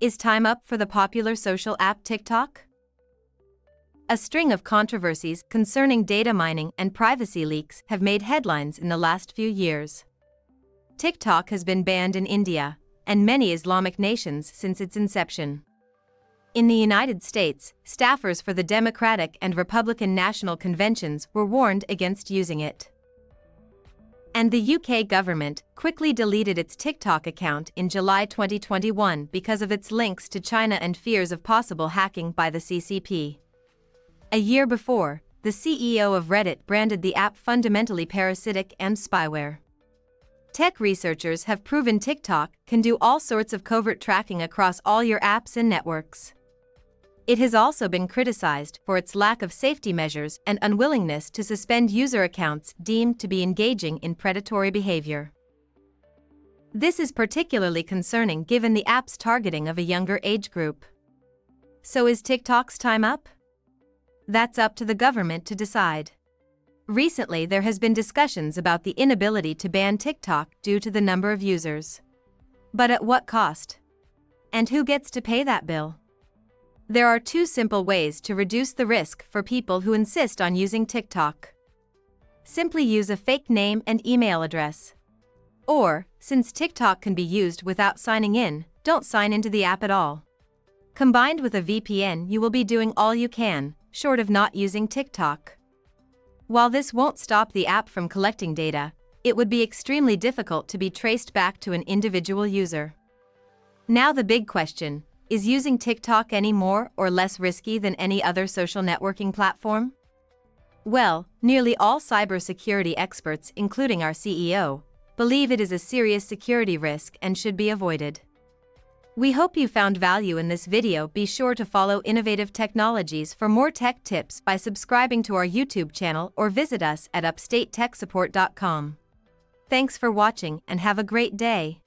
Is time up for the popular social app TikTok? A string of controversies concerning data mining and privacy leaks have made headlines in the last few years. TikTok has been banned in India and many Islamic nations since its inception. In the United States, staffers for the Democratic and Republican national conventions were warned against using it. And the UK government quickly deleted its TikTok account in July 2021 because of its links to China and fears of possible hacking by the CCP. A year before, the CEO of Reddit branded the app fundamentally parasitic and spyware. Tech researchers have proven TikTok can do all sorts of covert tracking across all your apps and networks. It has also been criticized for its lack of safety measures and unwillingness to suspend user accounts deemed to be engaging in predatory behavior. This is particularly concerning given the app's targeting of a younger age group. So is TikTok's time up? That's up to the government to decide. Recently, there has been discussions about the inability to ban TikTok due to the number of users. But at what cost? And who gets to pay that bill? There are two simple ways to reduce the risk for people who insist on using TikTok. Simply use a fake name and email address. Or, since TikTok can be used without signing in, don't sign into the app at all. Combined with a VPN, you will be doing all you can, short of not using TikTok. While this won't stop the app from collecting data, it would be extremely difficult to be traced back to an individual user. Now the big question is using TikTok any more or less risky than any other social networking platform? Well, nearly all cybersecurity experts, including our CEO, believe it is a serious security risk and should be avoided. We hope you found value in this video. Be sure to follow Innovative Technologies for more tech tips by subscribing to our YouTube channel or visit us at upstatetechsupport.com. Thanks for watching and have a great day.